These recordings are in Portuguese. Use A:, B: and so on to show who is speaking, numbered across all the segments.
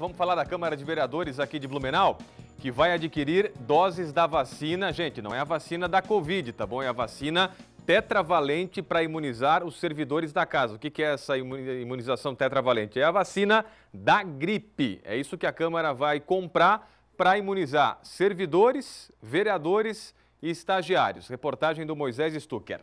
A: Vamos falar da Câmara de Vereadores aqui de Blumenau, que vai adquirir doses da vacina. Gente, não é a vacina da Covid, tá bom? É a vacina tetravalente para imunizar os servidores da casa. O que é essa imunização tetravalente? É a vacina da gripe. É isso que a Câmara vai comprar para imunizar servidores, vereadores e estagiários. Reportagem do Moisés Stucker.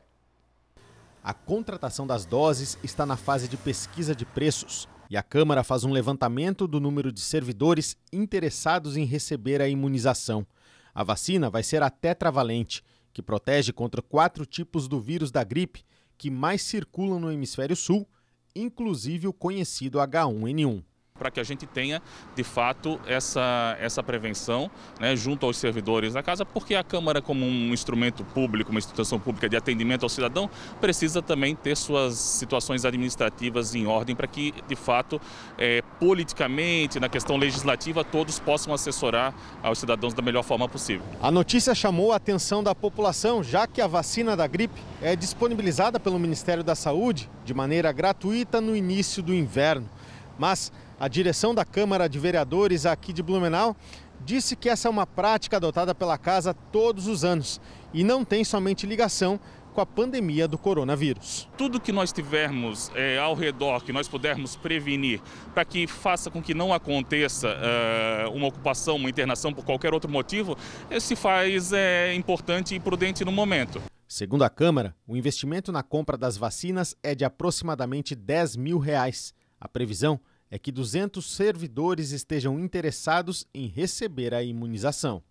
B: A contratação das doses está na fase de pesquisa de preços. E a Câmara faz um levantamento do número de servidores interessados em receber a imunização. A vacina vai ser a tetravalente, que protege contra quatro tipos do vírus da gripe que mais circulam no hemisfério sul, inclusive o conhecido H1N1
C: para que a gente tenha, de fato, essa, essa prevenção né, junto aos servidores da casa, porque a Câmara, como um instrumento público, uma instituição pública de atendimento ao cidadão, precisa também ter suas situações administrativas em ordem para que, de fato, é, politicamente, na questão legislativa, todos possam assessorar aos cidadãos da melhor forma possível.
B: A notícia chamou a atenção da população, já que a vacina da gripe é disponibilizada pelo Ministério da Saúde de maneira gratuita no início do inverno. Mas a direção da Câmara de Vereadores aqui de Blumenau disse que essa é uma prática adotada pela casa todos os anos e não tem somente ligação com a pandemia do coronavírus.
C: Tudo que nós tivermos é, ao redor, que nós pudermos prevenir, para que faça com que não aconteça uh, uma ocupação, uma internação por qualquer outro motivo, se faz é, importante e prudente no momento.
B: Segundo a Câmara, o investimento na compra das vacinas é de aproximadamente 10 mil reais. A previsão é que 200 servidores estejam interessados em receber a imunização.